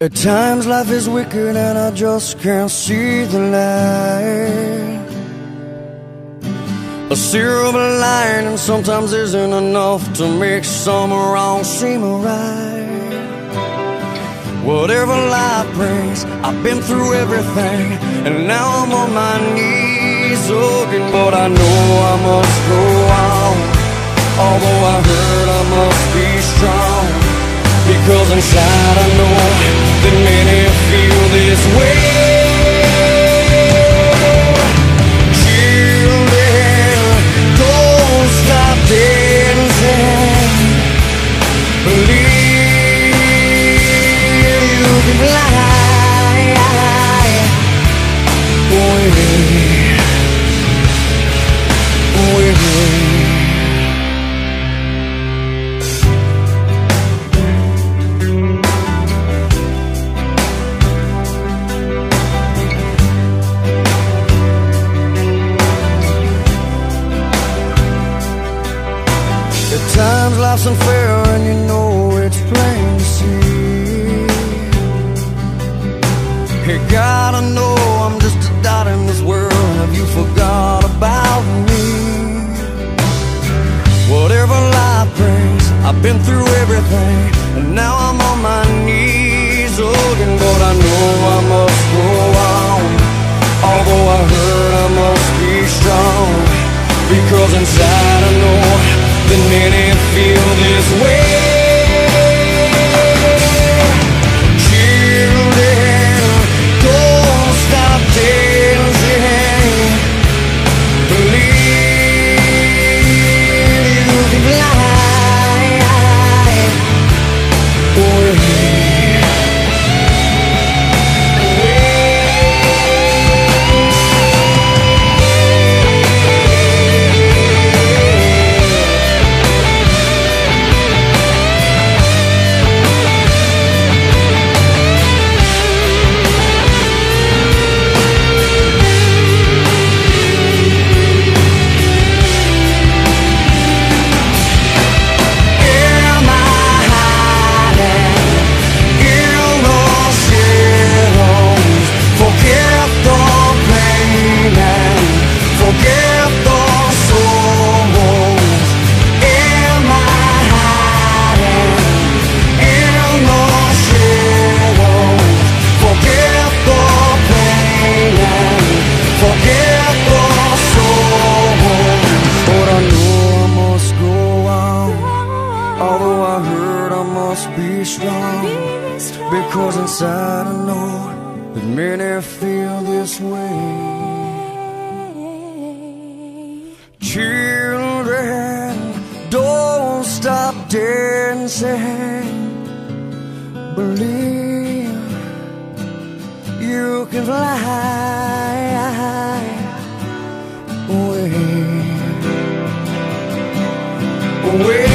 At times life is wicked and I just can't see the light. A silver lining sometimes isn't enough to make some wrong seem right. Whatever life brings, I've been through everything, and now I'm on my knees looking, but I know I must go on. Although I hurt, I must be strong, because inside I know that many feel this way. Life's unfair and you know it's plain to see. Hey God, I know I'm just a dot in this world. Have you forgot about me? Whatever life brings, I've been through Because inside I know that many feel this way. Children, don't stop dancing. Believe you can fly away away.